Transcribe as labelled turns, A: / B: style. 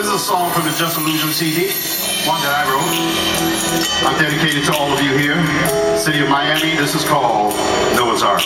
A: This is a song from the Just Illusion CD, one that I wrote. I'm dedicated to all of you here. City of Miami, this is called Noah's Ark.